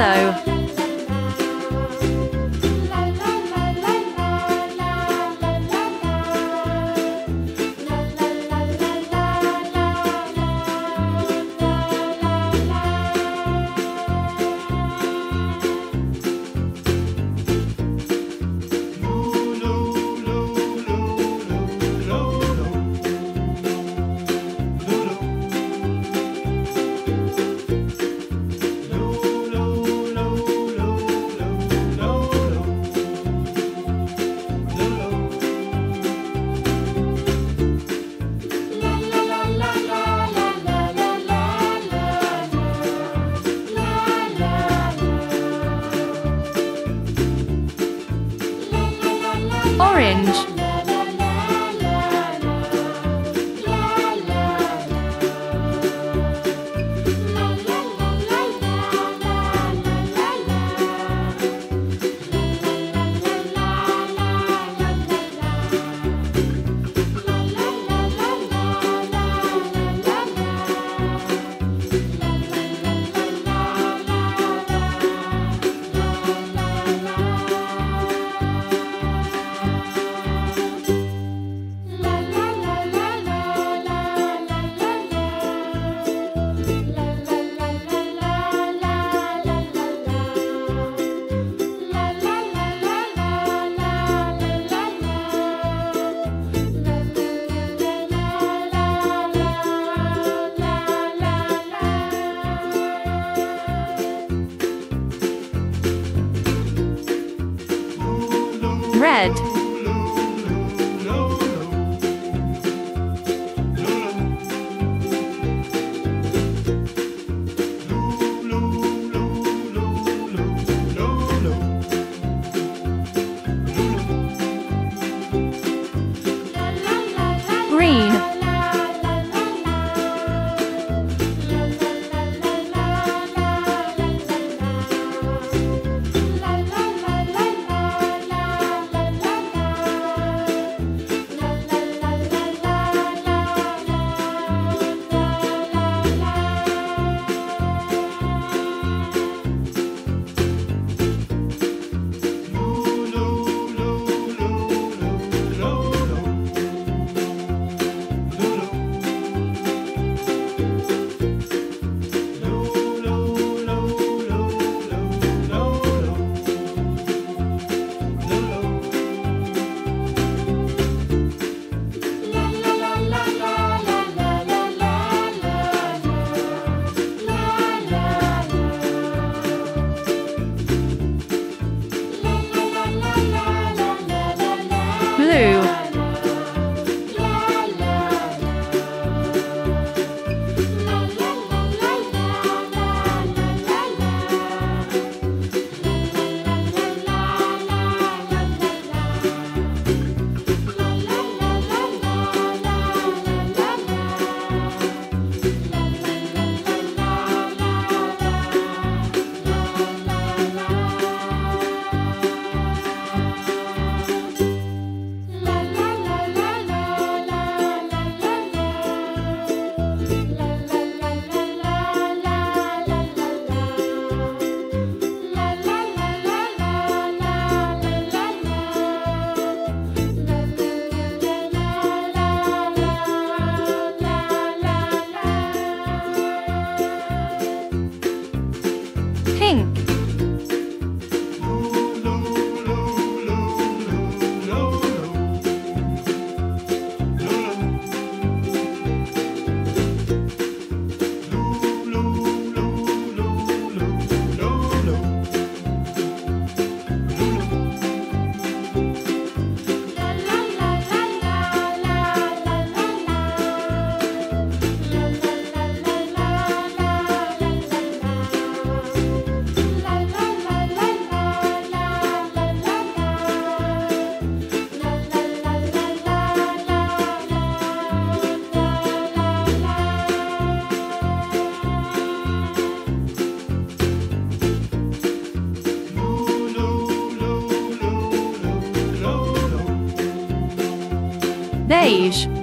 Yellow. Red. Beige.